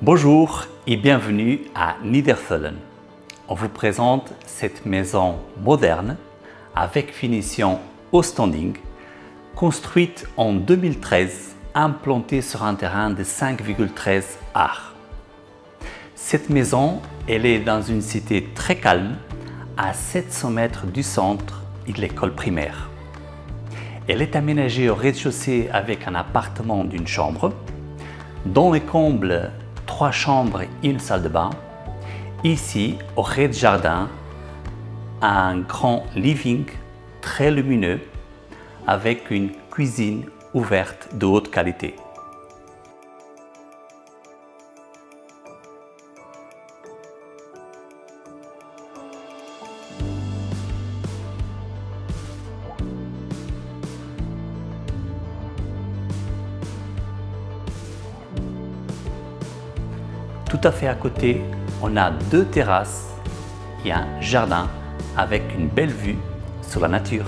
Bonjour et bienvenue à Niederföllen. On vous présente cette maison moderne avec finition au standing, construite en 2013, implantée sur un terrain de 5,13 arts. Cette maison, elle est dans une cité très calme, à 700 mètres du centre et de l'école primaire. Elle est aménagée au rez-de-chaussée avec un appartement d'une chambre, dans les combles trois chambres et une salle de bain. Ici, au rez-de-jardin, un grand living très lumineux avec une cuisine ouverte de haute qualité. Tout à fait à côté, on a deux terrasses et un jardin avec une belle vue sur la nature.